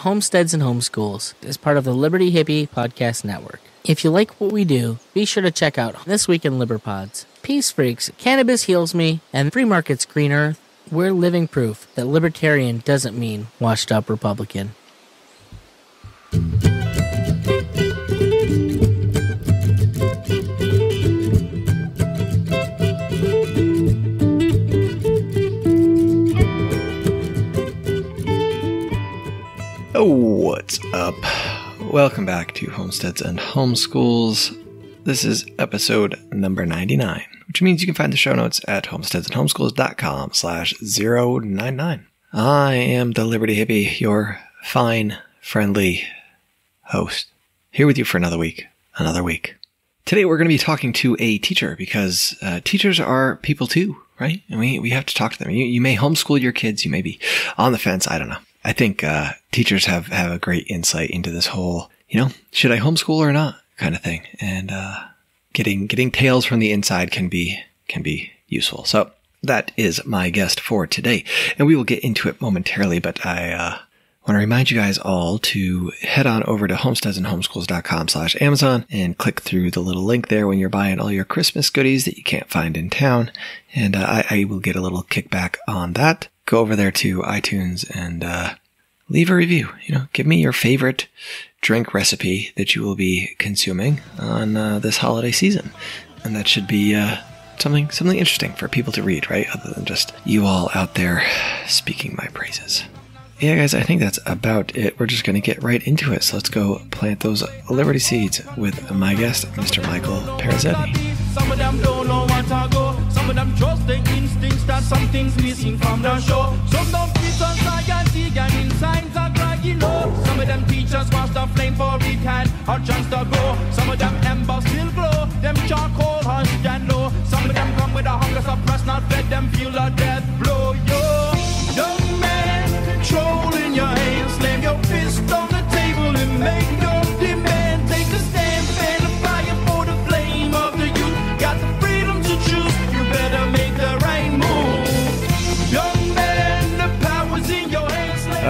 Homesteads and Homeschools is part of the Liberty Hippie Podcast Network. If you like what we do, be sure to check out This Week in Liberpods, Peace Freqs, Cannabis Heals Me, and Free Markets Green Earth. We're living proof that libertarian doesn't mean washed up Republican. Welcome back to Homesteads and Homeschools. This is episode number 99, which means you can find the show notes at homesteadsandhomeschools.com slash 099. I am the Liberty Hippie, your fine, friendly host, here with you for another week, another week. Today we're going to be talking to a teacher because uh, teachers are people too, right? And we, we have to talk to them. You, you may homeschool your kids, you may be on the fence, I don't know. I think uh, teachers have, have a great insight into this whole, you know, should I homeschool or not kind of thing. And uh, getting getting tales from the inside can be can be useful. So that is my guest for today, and we will get into it momentarily. But I uh, want to remind you guys all to head on over to homesteadsandhomeschools.com slash Amazon and click through the little link there when you're buying all your Christmas goodies that you can't find in town. And uh, I, I will get a little kickback on that go over there to iTunes and uh, leave a review. You know, give me your favorite drink recipe that you will be consuming on uh, this holiday season, and that should be uh, something something interesting for people to read, right? Other than just you all out there speaking my praises. Yeah, guys, I think that's about it. We're just going to get right into it. So let's go plant those Liberty seeds with my guest, Mr. Michael Perazzetti. Some of them don't know what to go. Some of them trust the instincts that something's missing from the show. Some don't fit on scientific and in signs are dragging low. Some of them teachers watch the flame for it had a chance to go. Some of them embers still glow. Them charcoal and low. Some of them come with a hunger suppressed, not. Them feel death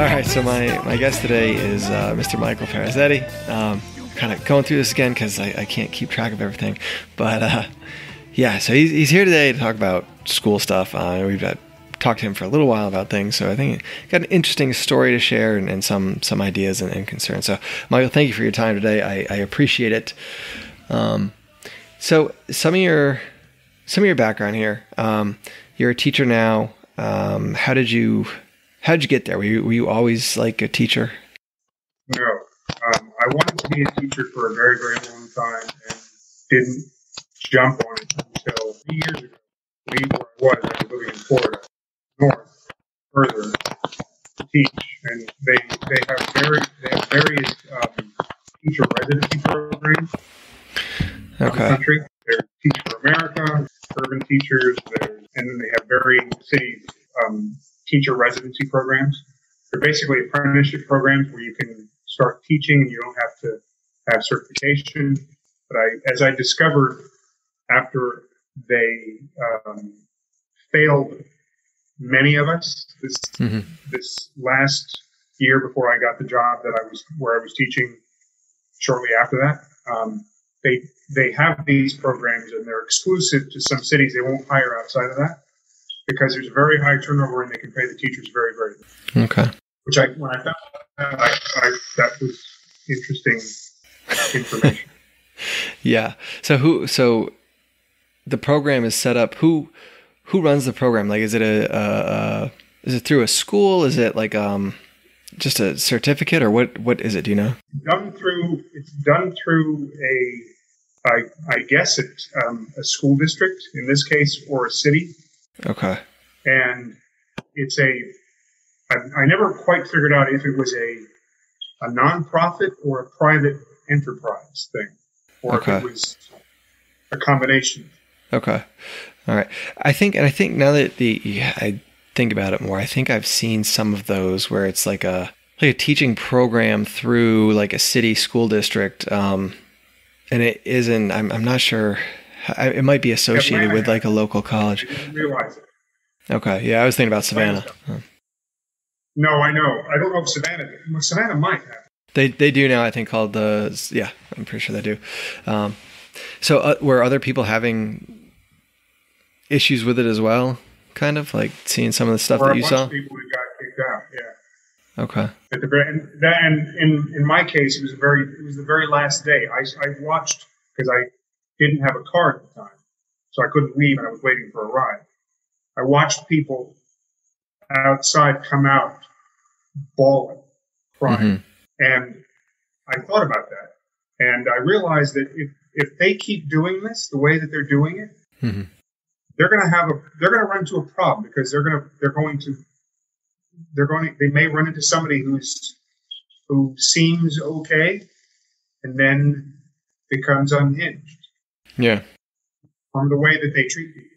All right, so my, my guest today is uh, Mr. Michael Perazzetti. Um, kind of going through this again because I, I can't keep track of everything. But uh, yeah, so he's, he's here today to talk about school stuff. Uh, we've got, talked to him for a little while about things, so I think got an interesting story to share and, and some some ideas and, and concerns. So, Michael, thank you for your time today. I, I appreciate it. Um, so, some of your some of your background here. Um, you're a teacher now. Um, how did you how did you get there? Were you, were you always like a teacher? No. Um, I wanted to be a teacher for a very, very long time and didn't jump on it until three years ago. Leave where I was. I was living in Florida, north, further, to teach. And they, they have very, they have various um, teacher residency programs the Okay. country. There's Teach for America, urban teachers, and then they have varying cities um, teacher residency programs. They're basically apprenticeship programs where you can start teaching and you don't have to have certification. But I, as I discovered after they um, failed many of us this Mhm. this last year before I got the job that I was where I was teaching shortly after that. Um, they they have these programs and they're exclusive to some cities. They won't hire outside of that because there's a very high turnover and they can pay the teachers very very. Little. Okay. Which I when I found out, I, I, that was interesting information. Yeah. So who? So the program is set up. Who? Who runs the program? Like, is it a? a, a is it through a school? Is it like um, just a certificate, or what? What is it? Do you know? done through it's done through a I, I guess it um, a school district in this case or a city Okay. and it's a I, I never quite figured out if it was a a nonprofit or a private enterprise thing or if Okay. it was a combination Okay. All right. I think, and I think now that the yeah, I think about it more, I think I've seen some of those where it's like a like a teaching program through like a city school district, um, and it isn't. I'm I'm not sure. I, it might be associated Atlanta with like a local I college. didn't realize it Okay. Yeah, I was thinking about Savannah. No, I know. I don't know if Savannah. Savannah might have. They they do now. I think called the yeah. I'm pretty sure they do. Um, so uh, were other people having issues with it as well? Kind of like seeing some of the stuff that you saw. people who got kicked out. Yeah. Okay. At the and then in in my case, it was very it was the very last day. I I watched because I didn't have a car at the time, so I couldn't leave, and I was waiting for a ride. I watched people outside come out bawling, crying, Mhm. and I thought about that, and I realized that if if they keep doing this the way that they're doing it, Mhm. they're going to have a they're going to run into a problem because they're going to they're going to they're going to, they may run into somebody who's who seems okay and then becomes unhinged Yeah. from the way that they treat people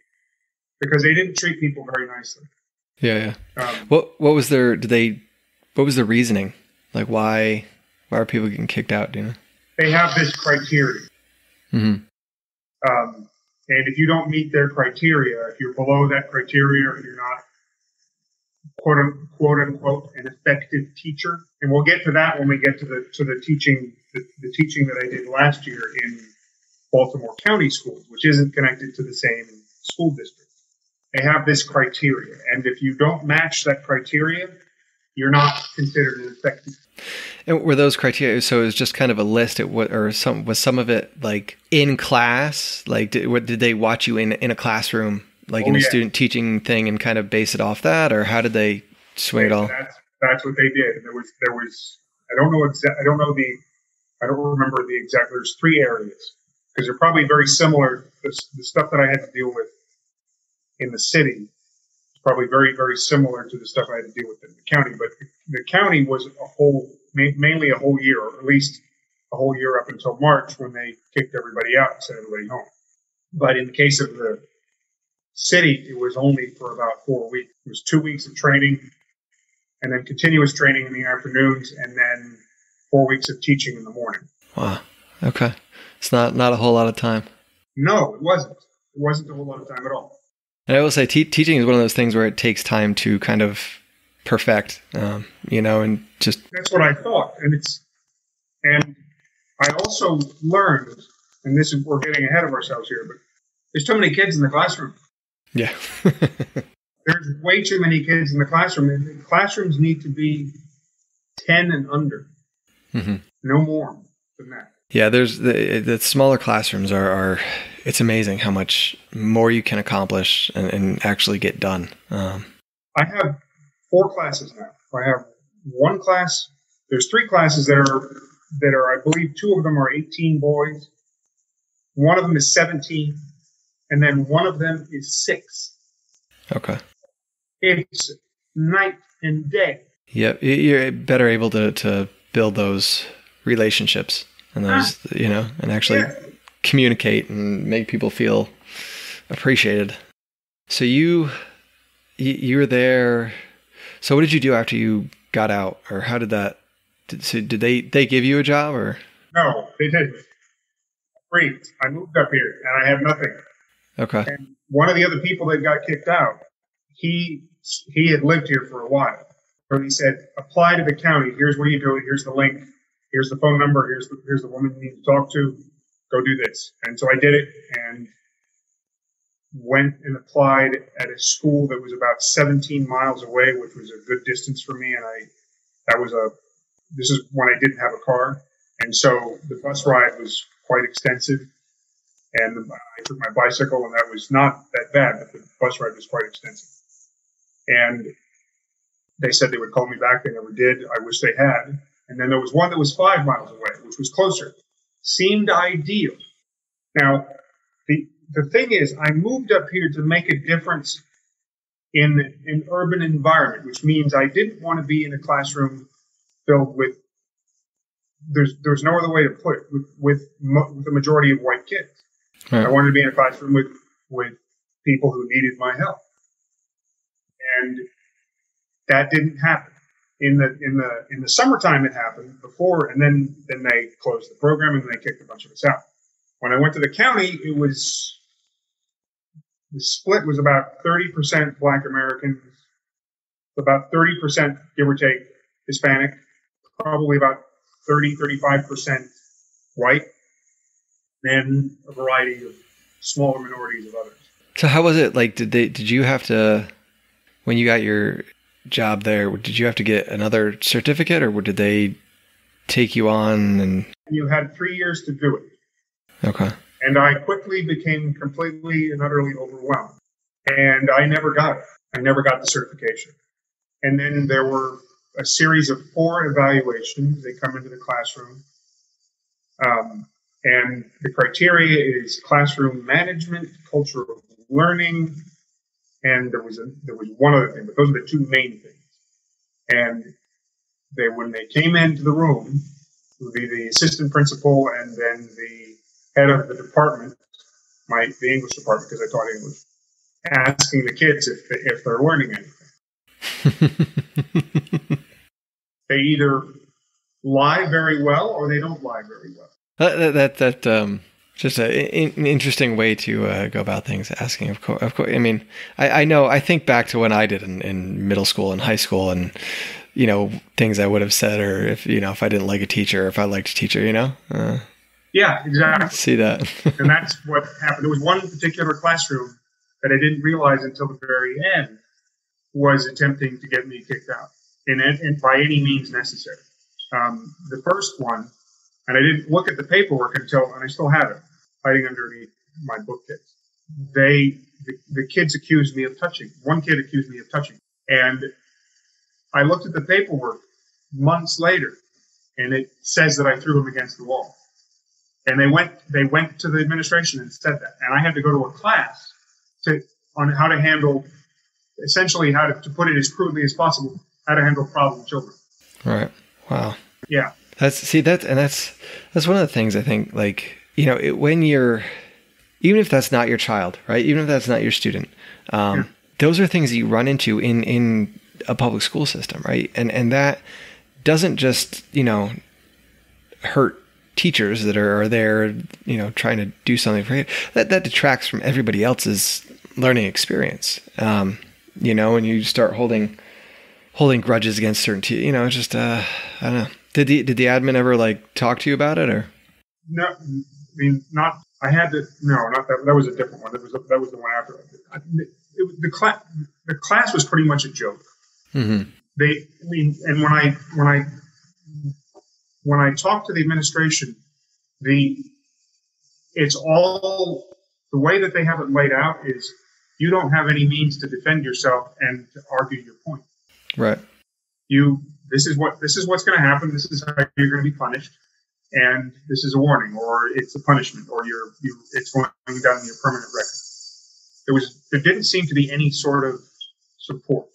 because they didn't treat people very nicely. Yeah. Yeah. Um, What what was their did they what was the reasoning? Like why why are people getting kicked out, do you know? they have this criteria, hmm um, and if you don't meet their criteria, if you're below that criteria, if you're not quote un- quote unquote an effective teacher, and we'll get to that when we get to the to the teaching the, the teaching that I did last year in Baltimore County schools, which isn't connected to the same school district. They have this criteria, and if you don't match that criteria, you're not considered an effective. And were those criteria so it was just kind of a list at what or some was some of it like in class? Like did, what, did they watch you in in a classroom like Oh, in a yeah. student teaching thing and kind of base it off that or how did they swing it all? That's that's what they did. And there was there was I don't know exact I don't know the I don't remember the exact. There's three areas because they're probably very similar. The, the stuff that I had to deal with in the city is probably very very similar to the stuff I had to deal with in the county. But the county was a whole ma- mainly a whole year, or at least a whole year up until March when they kicked everybody out and sent everybody home. But in the case of the city, it was only for about four weeks. It was two weeks of training and then continuous training in the afternoons and then four weeks of teaching in the morning. Wow. Okay. It's not not a whole lot of time. No, it wasn't. It wasn't a whole lot of time at all. And I will say, te- teaching is one of those things where it takes time to kind of perfect, um, you know, and just That's what I thought. And it's, and I also learned, and this is, we're getting ahead of ourselves here, but there's too many kids in the classroom. yeah, There's way too many kids in the classroom. And classrooms need to be 10 and under, Mhm. no more than that. Yeah. There's the, the smaller classrooms are, are. It's amazing how much more you can accomplish and, and actually get done. Um, I have four classes now. I have one class. There's three classes that are that are. I believe two of them are 18 boys. One of them is 17, and then one of them is six. okay. It's night and day. Yep, you're better able to to build those relationships and those, ah. you know, and actually communicate and make people feel appreciated. So you, you were there. So what did you do after you got out, or how did that? Did, so did they they give you a job, or No, they didn't. Free. I moved up here and I have nothing. okay, And one of the other people that got kicked out, he he had lived here for a while. So he said, apply to the county. Here's what you do. Here's the link. Here's the phone number. Here's the here's the woman you need to talk to. Go do this. And so I did it and went and applied at a school that was about 17 miles away, which was a good distance for me. And I that was a this is when I didn't have a car, and so the bus ride was quite extensive and I took my bicycle, and that was not that bad, but the bus ride was quite extensive. And they said they would call me back. They never did. I wish they had. And then there was one that was five miles away, which was closer. Seemed ideal. Now, the the thing is, I moved up here to make a difference in an urban environment, which means I didn't want to be in a classroom filled with. There's there's no other way to put it with with, with the majority of white kids. Right. I wanted to be in a classroom with, with people who needed my help. And that didn't happen. In the in the in the summertime it happened before and then then they closed the program and they kicked a bunch of us out. When I went to the county, it was the split was about thirty percent black Americans, about 30%, give or take, Hispanic, probably about 30, 35% white, and a variety of smaller minorities of others. So how was it? Like, did they? Did you have to when you got your job there? Did you have to get another certificate, or did they take you on? And You had three years to do it. okay, And I quickly became completely and utterly overwhelmed. And I never got it. I never got the certification. And then there were a series of four evaluations. They come into the classroom. Um, and the criteria is classroom management, culture of learning, and there was a, there was one other thing, but those are the two main things. And they when they came into the room, it would be the assistant principal and then the head of the department, my the English department because I taught English, asking the kids if if they're learning anything. They either lie very well or they don't lie very well. that that, that um, just a, an interesting way to uh, go about things. Asking, of course, of course. I mean, I, I know. I think back to when I did in, in middle school and high school, and you know things I would have said, or if you know if I didn't like a teacher, or if I liked a teacher, you know, uh, Yeah, exactly. see that. and that's what happened. There was one particular classroom that I didn't realize until the very end was attempting to get me kicked out, and, and by any means necessary. Um, the first one, and I didn't look at the paperwork until, and I still have it hiding underneath my bookcase. They, the, the kids accused me of touching. One kid accused me of touching, and I looked at the paperwork months later, and it says that I threw him against the wall and they went they went to the administration and said that and i had to go to a class to on how to handle essentially how to, to put it as crudely as possible how to handle problem children right. Wow. yeah That's see that, and that's that's one of the things I think. Like you know, it, when you're, even if that's not your child, right? Even if that's not your student, um, Yeah. those are things that you run into in in a public school system, right? And and that doesn't just you know hurt teachers that are, are there, you know, trying to do something for you. That that detracts from everybody else's learning experience. Um, you know, when you start holding holding grudges against certain, te- you know, it's just uh, I don't know. Did the did the admin ever like talk to you about it or? no i mean not i had to no not that that was a different one that was that was the one after I, it, was- the class the class was pretty much a joke Mm-hmm. they I mean and when I when I when I talk to the administration, the it's all the way that they have it laid out is you don't have any means to defend yourself and to argue your point. Right. You this is what this is what's going to happen. This is how you're going to be punished, and this is a warning, or it's a punishment, or you're you it's going down in your permanent record. There was there didn't seem to be any sort of support.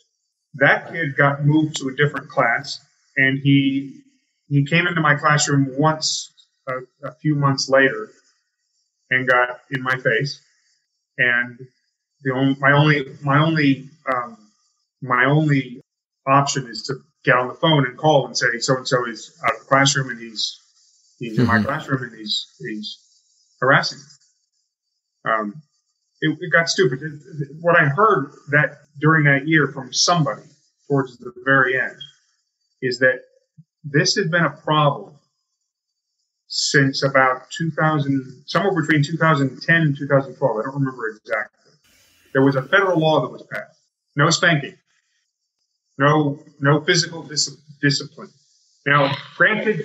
That kid got moved to a different class, and he he came into my classroom once a, a few months later, and got in my face. And the only my only my only um, my only option is to get on the phone and call and say so and so is out of the classroom and he's he's in my Mhm. classroom and he's he's harassing me. Um, it, it got stupid. It- it- what I heard that during that year from somebody towards the very end is that this had been a problem since about 2000, somewhere between 2010 and 2012. I don't remember exactly. There was a federal law that was passed. No spanking. No, no physical dis- discipline. Now, granted,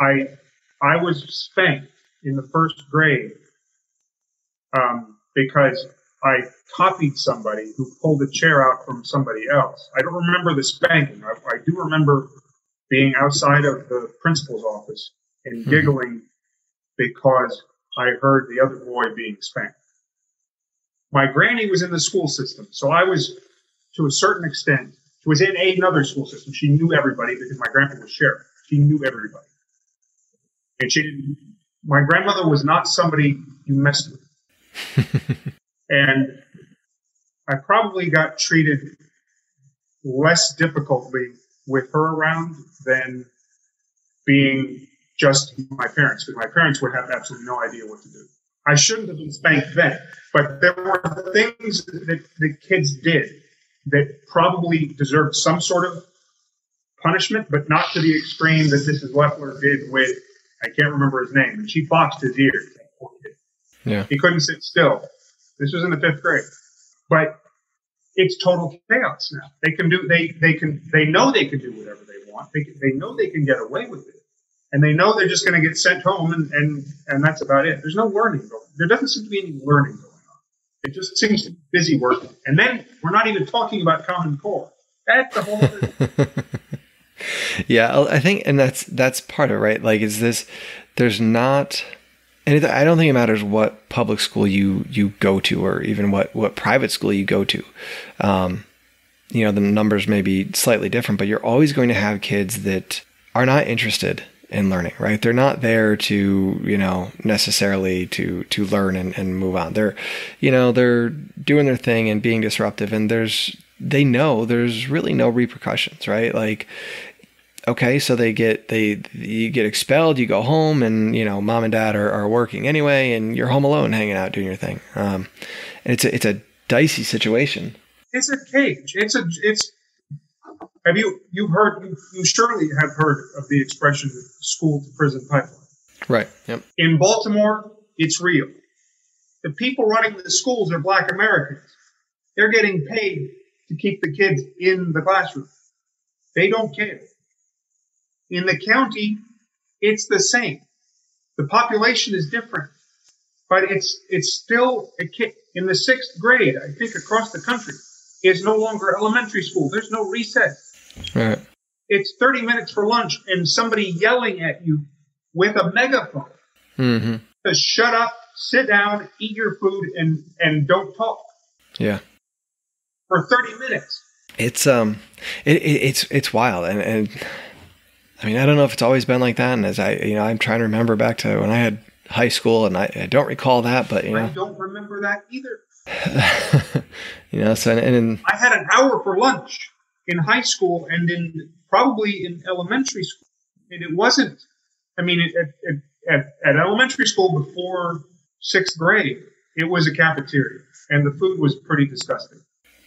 I, I was spanked in the first grade um, because I copied somebody who pulled a chair out from somebody else. I don't remember the spanking. I, I do remember being outside of the principal's office and Mhm. giggling because I heard the other boy being spanked. My granny was in the school system, so I was, to a certain extent, she was in another school system. She knew everybody because my grandpa was sheriff. She knew everybody. And she didn't, my grandmother was not somebody you messed with. and I probably got treated less difficultly with her around than being just my parents, because my parents would have absolutely no idea what to do. I shouldn't have been spanked then, but there were things that the kids did that probably deserved some sort of punishment, but not to the extreme that Mrs. Leffler did with, I can't remember his name, and she boxed his ears. Yeah. He couldn't sit still. This was in the fifth grade. But it's total chaos now. They can do, they, they can, they know they can do whatever they want. They, can, they know they can get away with it. And they know they're just going to get sent home and, and, and that's about it. There's no learning going There doesn't seem to be any learning. It just seems busy working. And then we're not even talking about Common Core. That's the whole other yeah, I think, and that's that's part of it, right. Like, is this? There's not, and it, I don't think it matters what public school you you go to, or even what what private school you go to. Um, you know, the numbers may be slightly different, but you're always going to have kids that are not interested in learning, right? They're not there to, you know, necessarily to to learn and, and move on. They're, you know, they're doing their thing and being disruptive and there's they know there's really no repercussions, right? Like okay, so they get they you get expelled, you go home, and you know mom and dad are, are working anyway, and you're home alone, hanging out, doing your thing. Um, and it's a, it's a dicey situation. It's a cage. It's a it's. Have you you heard you, you surely have heard of the expression "school to prison pipeline"? Right. Yep. In Baltimore, it's real. The people running the schools are Black Americans. They're getting paid to keep the kids in the classroom. They don't care. In the county, it's the same. The population is different, but it's it's still a kid in the sixth grade. I think across the country is no longer elementary school. There's no recess. Right. It's 30 minutes for lunch and somebody yelling at you with a megaphone Mm-hmm. to shut up, sit down, eat your food, and and don't talk Yeah. for 30 minutes. It's um, it, it, it's it's wild, and and I mean I don't know if it's always been like that. And as I you know I'm trying to remember back to when I had high school, and I, I don't recall that, but you I know, don't remember that either. you know, so and, and I had an hour for lunch in high school and in probably in elementary school, and it wasn't. I mean, it, at, at, at elementary school before sixth grade, it was a cafeteria, and the food was pretty disgusting.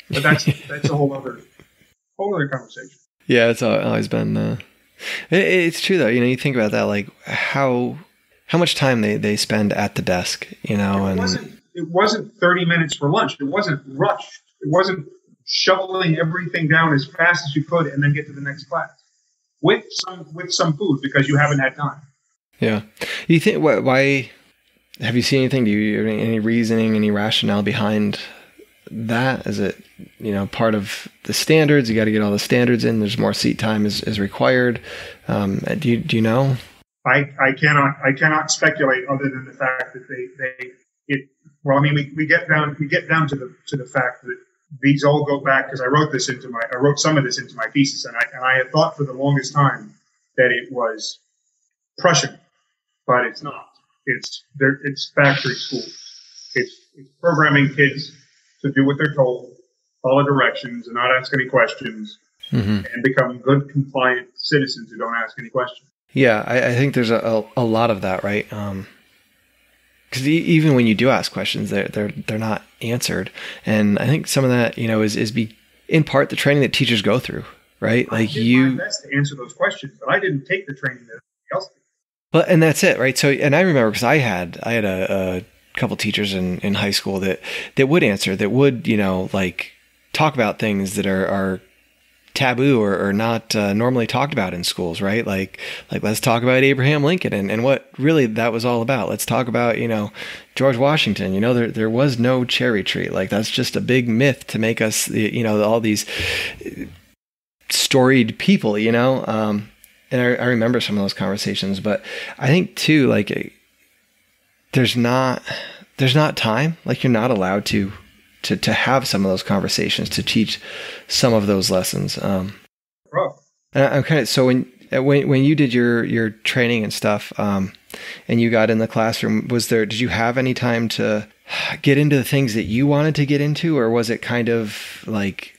But that's that's a whole other whole other conversation. yeah, it's always been. Uh, it, it's true though. You know, you think about that, like how how much time they they spend at the desk, you know, It and wasn't it wasn't thirty minutes for lunch. It wasn't rushed. It wasn't shoveling everything down as fast as you could and then get to the next class with some with some food because you haven't had time. Yeah. You think why, why have you seen anything? Do you any, any reasoning, any rationale behind that? Is it you know part of the standards? You got to get all the standards in. There's more seat time is, is required. Um, do you do you know? I, I cannot I cannot speculate other than the fact that they, they it well I mean we, we get down we get down to the to the fact that these all go back because I wrote this into my I wrote some of this into my thesis and I and I had thought for the longest time that it was Prussian, but it's not. It's it's factory school. It's, it's programming kids to do what they're told, follow directions, and not ask any questions, hmm and become good compliant citizens who don't ask any questions. Yeah, I, I think there's a, a, a lot of that, right? Um, because even when you do ask questions, they're they're they're not answered, and I think some of that, you know, is is be in part the training that teachers go through, right? I Like did you, my best to answer those questions, but I didn't take the training that everybody else did. But and that's it, right? So, and I remember because I had I had a, a couple teachers in, in high school that that would answer, that would you know like talk about things that are are taboo or, or not uh, normally talked about in schools, right? Like like let's talk about Abraham Lincoln and, and what really that was all about. Let's talk about you know George Washington. You know there there was no cherry tree. Like that's just a big myth to make us you know all these storied people. You know. Um, and I, I remember some of those conversations but i think too like there's not there's not time like you're not allowed to to to have some of those conversations to teach some of those lessons um i'm kind of so when uh, when when you did your your training and stuff um and you got in the classroom was there did you have any time to get into the things that you wanted to get into or was it kind of like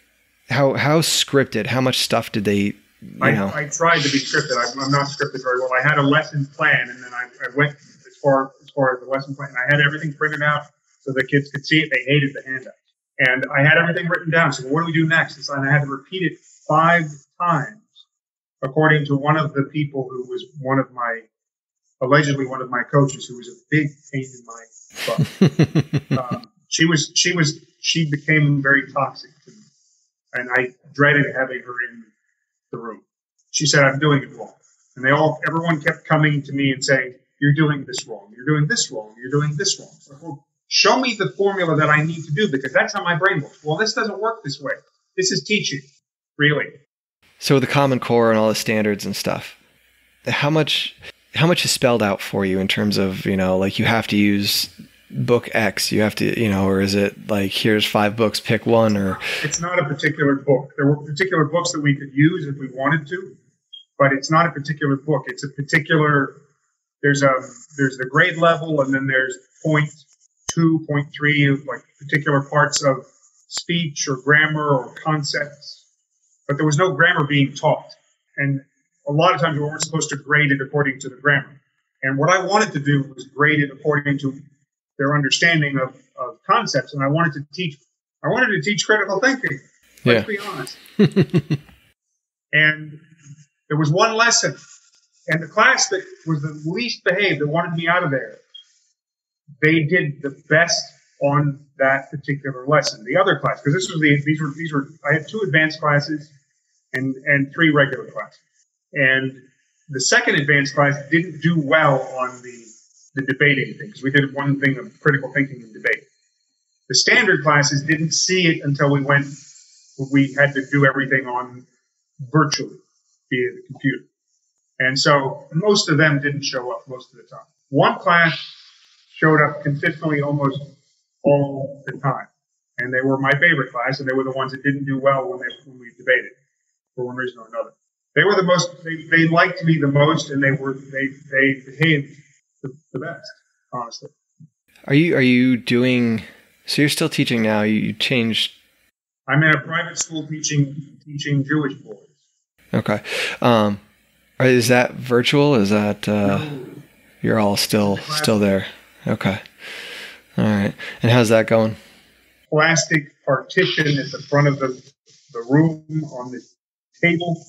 how how scripted how much stuff did they I, know I tried to be scripted. I'm, I'm not scripted very well. I had a lesson plan, and then I, I went as far as far as the lesson plan. I had everything printed out so the kids could see it. They hated the handouts. And I had everything written down. So what do we do next? And I had to repeat it five times, according to one of the people who was one of my, allegedly one of my coaches, who was a big pain in my butt. um, she was, she was, she became very toxic to me, and I dreaded having her in the room. She said, "I'm doing it wrong," and they all, everyone kept coming to me and saying, "You're doing this wrong. You're doing this wrong. You're doing this wrong." So, well, show me the formula that I need to do because that's how my brain works. Well, this doesn't work this way. This is teaching, really. So the Common Core and all the standards and stuff, how much how much is spelled out for you in terms of you know like you have to use book X, you have to you know, or is it like here's five books, pick one, or it's not a particular book. There were particular books that we could use if we wanted to, but it's not a particular book. It's a particular. There's a there's the grade level, and then there's point two, point three, of like particular parts of speech or grammar or concepts. But there was no grammar being taught. And a lot of times we weren't supposed to grade it according to the grammar. And what I wanted to do was grade it according to their understanding of, of concepts. And I wanted to teach I wanted to teach critical thinking. Let's yeah. be honest. and there was one lesson, and the class that was the least behaved that wanted me out of there they did the best on that particular lesson. The other class, because this was the these were these were I had two advanced classes and and three regular classes, and the second advanced class didn't do well on the the debating thing because we did one thing of critical thinking and debate. The standard classes didn't see it until we went. We had to do everything on virtually via the computer, and so most of them didn't show up most of the time. One class showed up consistently almost all the time. And they were my favorite class, and they were the ones that didn't do well when, they, when we debated for one reason or another. They were the most, they, they liked me the most, and they were, they, they behaved the, the best, honestly. Are you, are you doing, so you're still teaching now, you changed? I'm in a private school teaching, teaching Jewish boys. Okay. Um, is that virtual? Is that, uh, no. you're all still, still there? Okay. All right. And how's that going? Plastic partition at the front of the, the room on the table.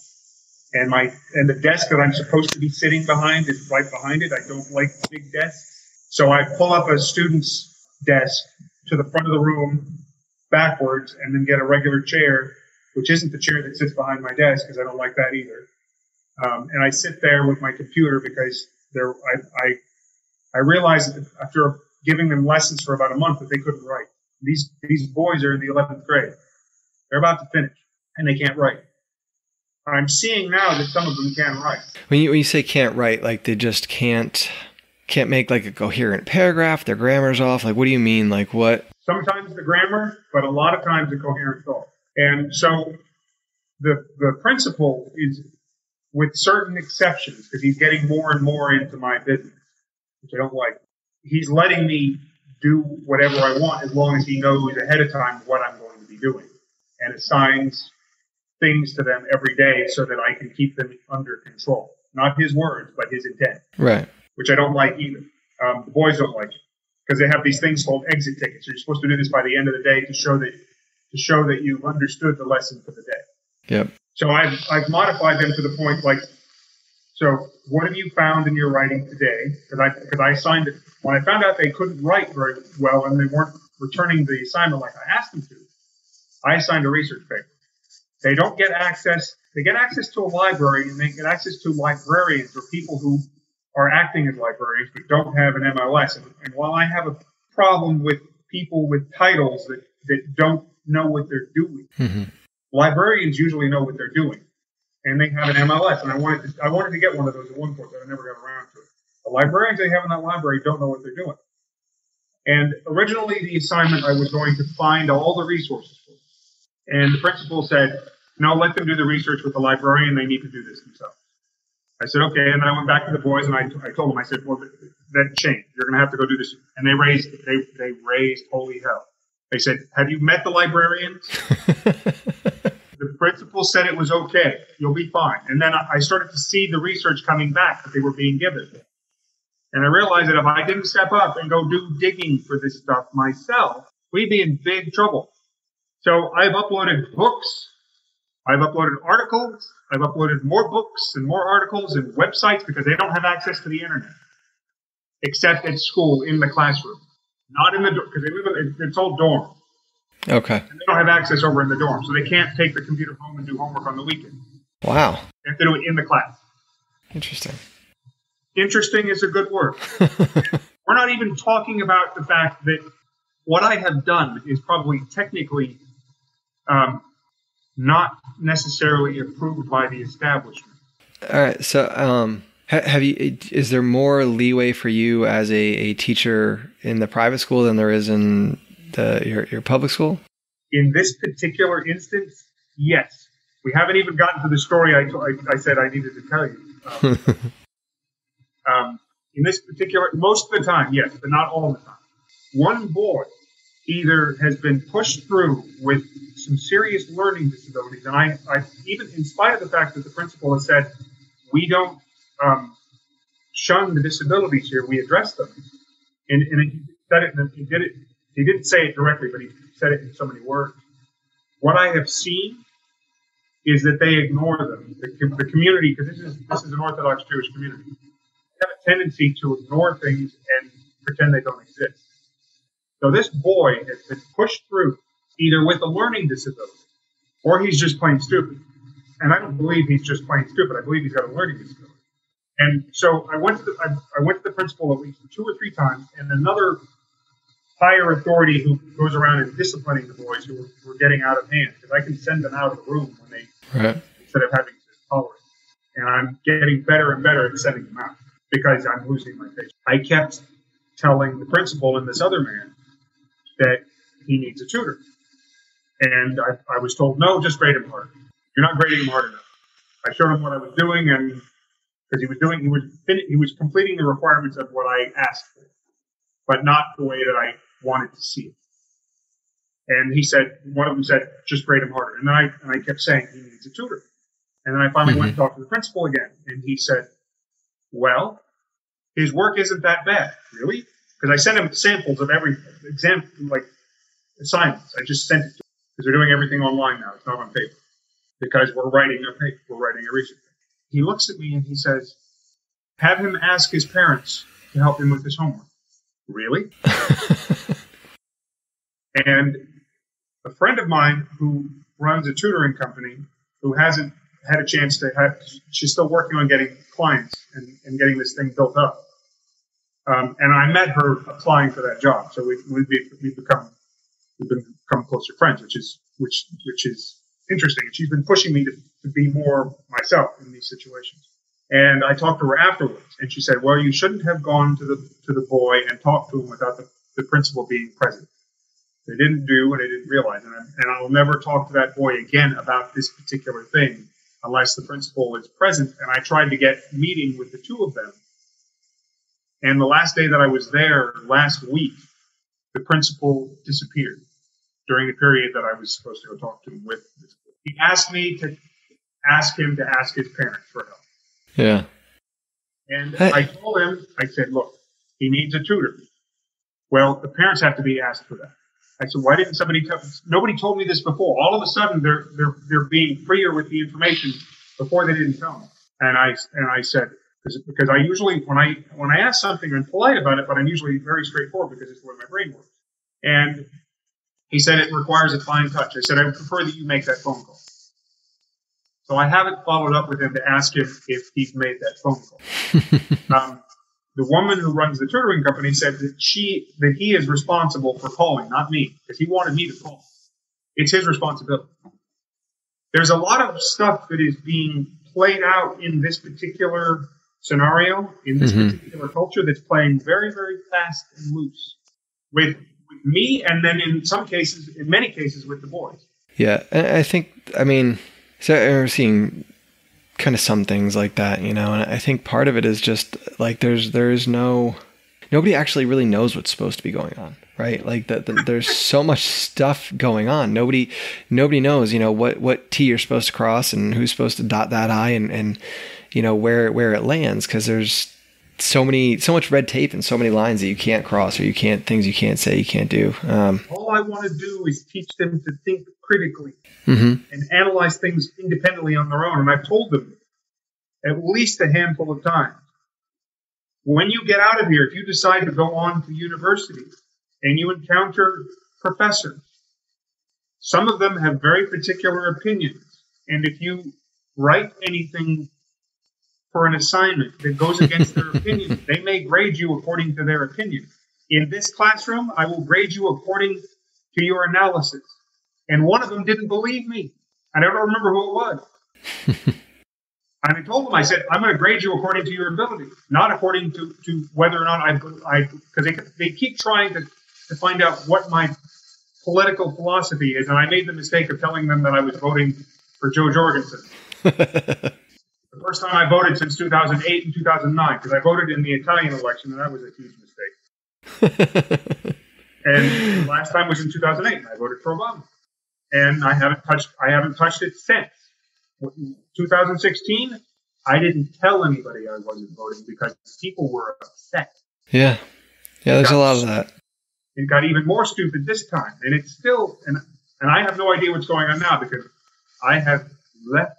And my and the desk that I'm supposed to be sitting behind is right behind it. I don't like big desks. So I pull up a student's desk to the front of the room backwards and then get a regular chair, which isn't the chair that sits behind my desk because I don't like that either. Um, and I sit there with my computer because there I, I I realized after giving them lessons for about a month that they couldn't write. These these boys are in the 11th grade. They're about to finish and they can't write. I'm seeing now that some of them can write. When you when you say can't write, like they just can't can't make like a coherent paragraph. Their grammar's off. Like what do you mean? Like what? Sometimes the grammar, but a lot of times the coherent thought. And so the the principal is with certain exceptions because he's getting more and more into my business which I don't like. He's letting me do whatever I want as long as he knows ahead of time what I'm going to be doing and assigns things to them every day so that I can keep them under control. Not his words, but his intent. Right. Which I don't like either. Um, the boys don't like it because they have these things called exit tickets. You're supposed to do this by the end of the day to show that to show that you've understood the lesson for the day. Yep. So I've I've modified them to the point like so what have you found in your writing today? Because I because I assigned it when I found out they couldn't write very well and they weren't returning the assignment like I asked them to. I assigned a research paper. They don't get access. They get access to a library and they get access to librarians or people who are acting as librarians but don't have an MLS. And, and while I have a problem with people with titles that, that don't know what they're doing, mm-hmm. librarians usually know what they're doing and they have an MLS. And I wanted to, I wanted to get one of those at one point, but I never got around to it. The librarians they have in that library don't know what they're doing. And originally, the assignment I was going to find all the resources for. And the principal said, "No, let them do the research with the librarian. They need to do this themselves." I said, "Okay." And then I went back to the boys and I, I told them, I said, "Well, that changed. You're going to have to go do this." And they raised they they raised holy hell. They said, "Have you met the librarians?" principal said it was okay. You'll be fine. And then I started to see the research coming back that they were being given. And I realized that if I didn't step up and go do digging for this stuff myself, we'd be in big trouble. So I've uploaded books, I've uploaded articles, I've uploaded more books and more articles and websites because they don't have access to the internet, except at school in the classroom, not in the because they live in it's all dorm. Okay. And they don't have access over in the dorm, so they can't take the computer home and do homework on the weekend. Wow. They have to do it in the class. Interesting. Interesting is a good word. We're not even talking about the fact that what I have done is probably technically um, not necessarily approved by the establishment. All right. So, um, have you? Is there more leeway for you as a, a teacher in the private school than there is in the your, your public school? In this particular instance, yes. We haven't even gotten to the story I, I, I said I needed to tell you. Um, um, in this particular, most of the time, yes, but not all the time. One boy either has been pushed through with some serious learning disabilities, and I, I even in spite of the fact that the principal has said we don't um, shun the disabilities here, we address them, and, and he said it, and he did it. He didn't say it directly, but he said it in so many words. What I have seen is that they ignore them. The, the community, because this is this is an Orthodox Jewish community, they have a tendency to ignore things and pretend they don't exist. So this boy has been pushed through either with a learning disability or he's just plain stupid. And I don't believe he's just plain stupid. I believe he's got a learning disability. And so I went to the I, I went to the principal at least two or three times, and another higher authority who goes around and disciplining the boys who were, were getting out of hand because I can send them out of the room when they Right. instead of having to tolerate. And I'm getting better and better at sending them out because I'm losing my patience. I kept telling the principal and this other man that he needs a tutor. And I, I was told, no, just grade him hard. You're not grading him hard enough. I showed him what I was doing, and because he was doing, he was fin- he was completing the requirements of what I asked for, but not the way that I wanted to see it. And he said, one of them said, just grade him harder. And then I, and I kept saying, he needs a tutor. And then I finally went and mm-hmm. talked to the principal again. And he said, well, his work isn't that bad. Really? Because I sent him samples of every exam, like assignments. I just sent it to him because they're doing everything online now. It's not on paper because we're writing a paper. We're writing a research paper. He looks at me and he says, have him ask his parents to help him with his homework. Really? And a friend of mine who runs a tutoring company who hasn't had a chance to have, she's still working on getting clients and, and getting this thing built up. Um, and I met her applying for that job. So we've, we've, we've become, we've become closer friends, which is, which, which is interesting. And she's been pushing me to, to be more myself in these situations. And I talked to her afterwards and she said, well, you shouldn't have gone to the, to the boy and talked to him without the, the principal being present. They didn't do and they didn't realize. And, I, and I'll never talk to that boy again about this particular thing unless the principal is present. And I tried to get meeting with the two of them. And the last day that I was there last week, the principal disappeared during the period that I was supposed to go talk to him with. He asked me to ask him to ask his parents for help. Yeah. And Hey. I told him, I said, look, he needs a tutor. Well, the parents have to be asked for that. I said, why didn't somebody tell, nobody told me this before. All of a sudden they're, they're, they're being freer with the information before they didn't tell me. And I, and I said, because, because I usually, when I, when I ask something, I'm polite about it, but I'm usually very straightforward because it's the way my brain works. And he said it requires a fine touch. I said, I would prefer that you make that phone call. So I haven't followed up with him to ask him if he's made that phone call. um, the woman who runs the tutoring company said that she that he is responsible for calling, not me, because he wanted me to call. It's his responsibility. There's a lot of stuff that is being played out in this particular scenario, in this Mhm. particular culture, that's playing very, very fast and loose with, with me, and then in some cases, in many cases, with the boys. Yeah, I think I mean, so we're seeing kind of some things like that, you know, and I think part of it is just like there's there's no nobody actually really knows what's supposed to be going on, right? Like that the, there's so much stuff going on. Nobody nobody knows, you know, what what T you're supposed to cross and who's supposed to dot that I and and you know where where it lands because there's so many so much red tape and so many lines that you can't cross or you can't things you can't say you can't do um, All I want to do is teach them to think critically mhm. and analyze things independently on their own. And I've told them at least a handful of times. When you get out of here, if you decide to go on to university and you encounter professors, some of them have very particular opinions. And if you write anything for an assignment that goes against their opinion, they may grade you according to their opinion. In this classroom, I will grade you according to your analysis. And one of them didn't believe me. I don't remember who it was. and I told them, I said, I'm going to grade you according to your ability, not according to, to whether or not I, I because they, they keep trying to, to find out what my political philosophy is. And I made the mistake of telling them that I was voting for Jo Jorgensen. the first time I voted since 2008 and 2009, because I voted in the Italian election, and that was a huge mistake. And the last time was in 2008, and I voted for Obama. And I haven't touched I haven't touched it since. 2016, I didn't tell anybody I wasn't voting because people were upset. yeah yeah there's a lot of that It got even more stupid this time, and it's still and and I have no idea what's going on now because I have left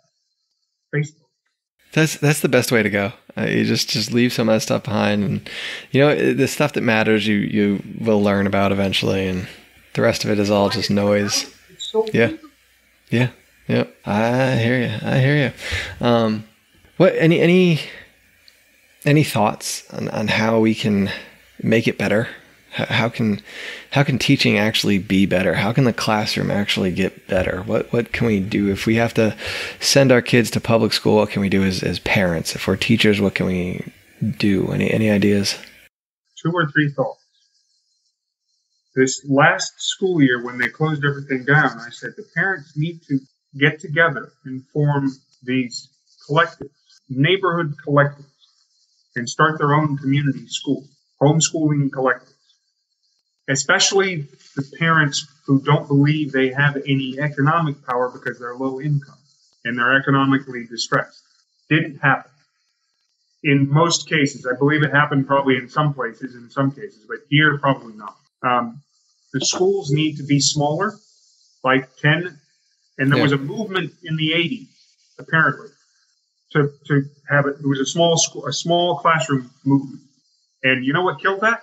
Facebook. That's that's the best way to go. Uh, you just just leave some of that stuff behind, and you know the stuff that matters. You you will learn about eventually, and the rest of it is all just noise. So Yeah. Yeah, yeah. I hear you. I hear you. Um, what any any any thoughts on, on how we can make it better? H- How can how can teaching actually be better? How can the classroom actually get better? What what can we do if we have to send our kids to public school? What can we do as, as parents? If we're teachers, what can we do? Any any ideas? two or three thoughts. This last school year, when they closed everything down, I said the parents need to get together and form these collectives, neighborhood collectives, and start their own community school, homeschooling collectives. Especially the parents who don't believe they have any economic power because they're low income and they're economically distressed. Didn't happen in most cases. I believe it happened probably in some places, in some cases, but here probably not. Um, the schools need to be smaller, like 10. And there Yeah. was a movement in the 80s, apparently, to, to have it. It was a small school, a small classroom movement. And you know what killed that?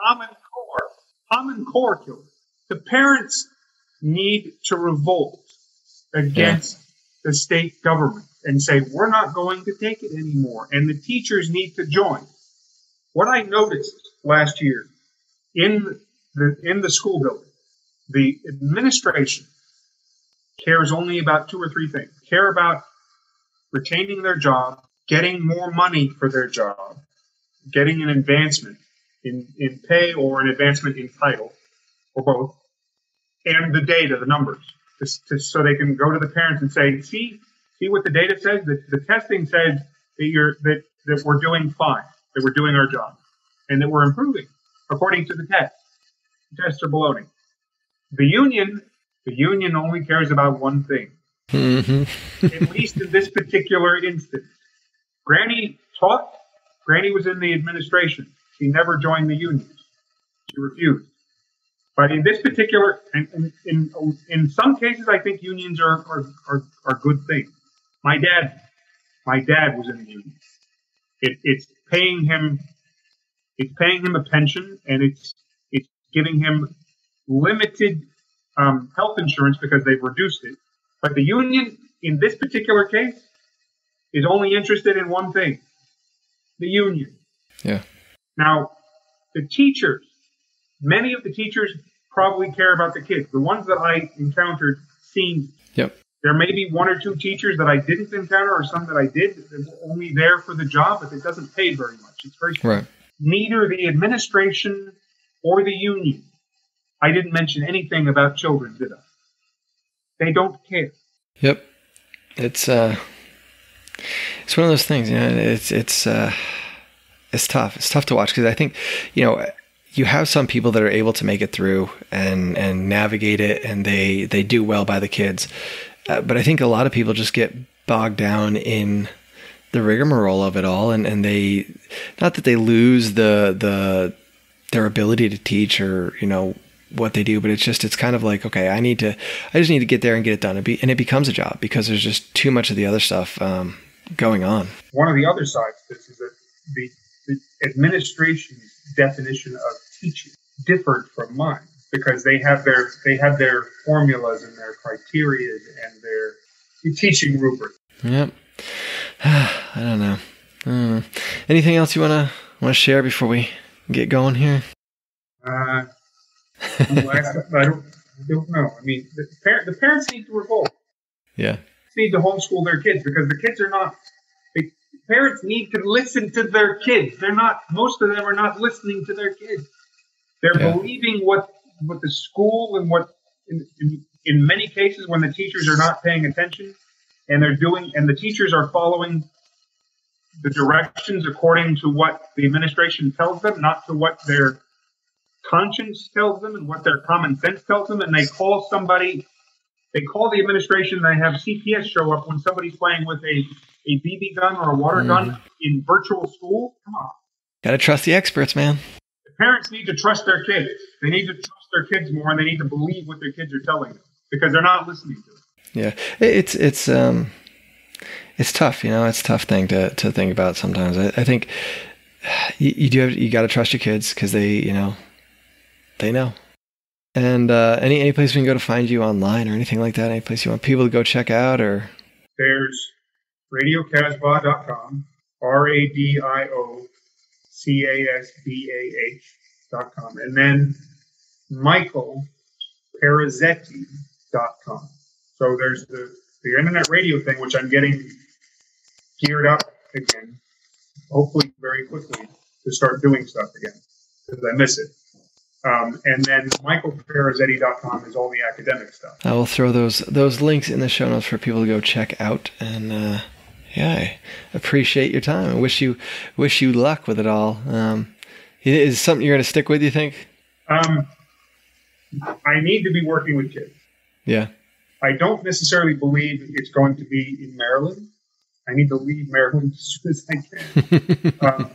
Common Core. Common Core killed it. The parents need to revolt against the state government and say, we're not going to take it anymore. And the teachers need to join. What I noticed last year in the, in the school building, the administration cares only about two or three things. Care about retaining their job, getting more money for their job, getting an advancement in, in pay or an advancement in title, or both, and the data, the numbers, to, to, so they can go to the parents and say, see, see what the data says. The, the testing says that you're that that we're doing fine, that we're doing our job, and that we're improving according to the test. Tests are baloney. The union, the union only cares about one thing. Mm-hmm. At least in this particular instance, Granny taught. Granny was in the administration. She never joined the union. She refused. But in this particular, and in, in, in some cases, I think unions are, are, are, are good things. My dad, my dad was in the union. It, it's paying him, it's paying him a pension, and it's giving him limited um, health insurance because they've reduced it. But the union, in this particular case, is only interested in one thing: the union. Yeah. Now, the teachers, many of the teachers probably care about the kids. The ones that I encountered seemed. Yep. There may be one or two teachers that I didn't encounter, or some that I did, that were only there for the job, but it doesn't pay very much. It's very Right. neither the administration or the union. I didn't mention anything about children, did I? They don't care. Yep. It's uh it's one of those things, you know, it's it's uh it's tough. It's tough to watch because I think, you know, you have some people that are able to make it through and and navigate it and they they do well by the kids. Uh, but I think a lot of people just get bogged down in the rigmarole of it all and and they not that they lose the the their ability to teach or you know what they do, but it's just it's kind of like okay, I need to I just need to get there and get it done, and, be, and it becomes a job because there's just too much of the other stuff um, going on. One of the other sides of this is that the, the administration's definition of teaching differed from mine because they have their they have their formulas and their criteria and their teaching rubric. Yep. I don't know. Know. Anything else you wanna wanna share before we get going here? Uh, I don't, I don't know. I mean, the, par- the parents need to revolt. Yeah. Need to homeschool their kids because the kids are not. Parents need to listen to their kids. They're not. Most of them are not listening to their kids. They're Yeah. believing what what the school and what in, in, in many cases when the teachers are not paying attention and they're doing and the teachers are following the directions according to what the administration tells them, not to what their conscience tells them and what their common sense tells them, and they call somebody, they call the administration, they have CPS show up when somebody's playing with a, a BB gun or a water gun in virtual school. Come on. Gotta trust the experts, man. The parents need to trust their kids. They need to trust their kids more, and they need to believe what their kids are telling them because they're not listening to them. Yeah. It's it's um it's tough, you know, it's a tough thing to, to think about sometimes. I, I think you, you do have you got to trust your kids because they, you know, they know. And uh, any any place we can go to find you online or anything like that, any place you want people to go check out or There's radiocasbah.com, R A D I O C A S B A H.com, and then Michael Perazzetti.com. So there's the, the internet radio thing, which I'm getting geared up again, hopefully very quickly to start doing stuff again because I miss it. Um, and then michaelperazzetti.com is all the academic stuff. I will throw those those links in the show notes for people to go check out. And uh, yeah, I appreciate your time. I wish you wish you luck with it all. Um, is something you're going to stick with? You think? Um, I need to be working with kids. Yeah. I don't necessarily believe it's going to be in Maryland. I need to leave Maryland as soon as I can. um,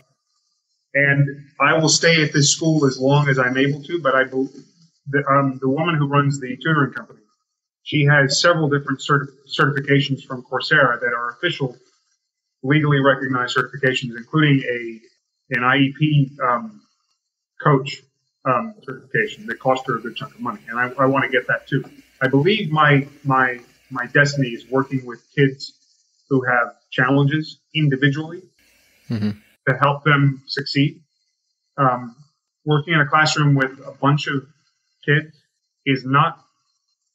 and I will stay at this school as long as I'm able to. But I believe the, um, the woman who runs the tutoring company, she has several different certi- certifications from Coursera that are official, legally recognized certifications, including a an IEP um, coach um, certification that cost her a good chunk of money, and I, I want to get that too. I believe my my my destiny is working with kids who have challenges individually Mhm. to help them succeed. Um, working in a classroom with a bunch of kids is not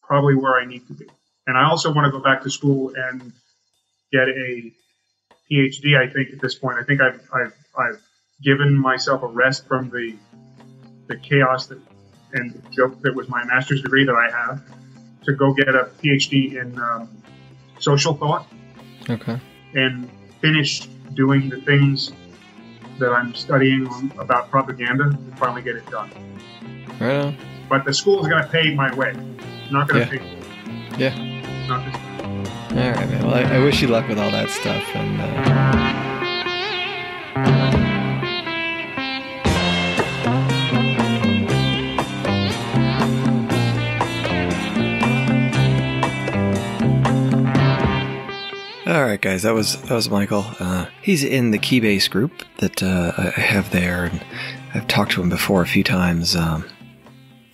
probably where I need to be, and I also want to go back to school and get a PhD. I think at this point, I think I've I've, I've given myself a rest from the the chaos that and joke that was my master's degree that I have to go get a PhD in um, social thought Okay. and finish doing the things that I'm studying on, about propaganda and finally get it done. Right on. But the school is going to pay my way. Not going Yeah. to pay. Yeah. Not this. All right, man. Well, I, I wish you luck with all that stuff. And uh, all right, guys. That was that was Michael. Uh, he's in the Keybase group that uh, I have there, and I've talked to him before a few times um,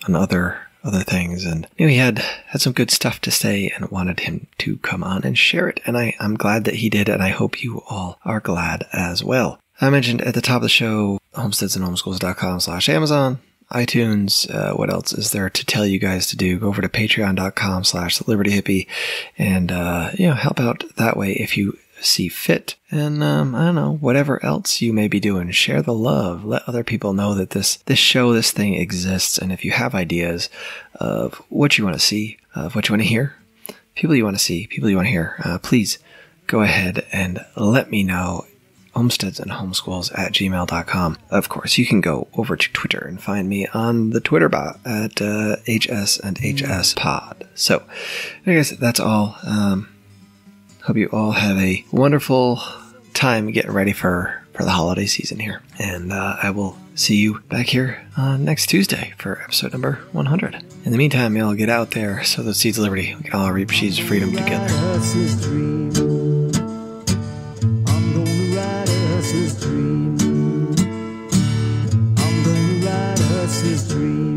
on other other things, and you know, he had had some good stuff to say, and wanted him to come on and share it. And I I'm glad that he did, and I hope you all are glad as well. I mentioned at the top of the show, homesteadsandhomeschools.com slash Amazon, iTunes. Uh, what else is there to tell you guys to do? Go over to patreon.com slash Liberty Hippie and, uh, you know, help out that way if you see fit. And, um, I don't know, whatever else you may be doing, share the love. Let other people know that this, this show, this thing exists. And if you have ideas of what you want to see, of what you want to hear, people you want to see, people you want to hear, uh, please go ahead and let me know homesteads and homeschools at gmail.com. Of course, you can go over to Twitter and find me on the Twitter bot at uh, HS and HS Pod. So, I guess that's all. Um, hope you all have a wonderful time getting ready for, for the holiday season here. And uh, I will see you back here uh, next Tuesday for episode number 100. In the meantime, y'all get out there, sow those seeds of liberty. We can all reap seeds of freedom together. His dream. I'm gonna ride his dream.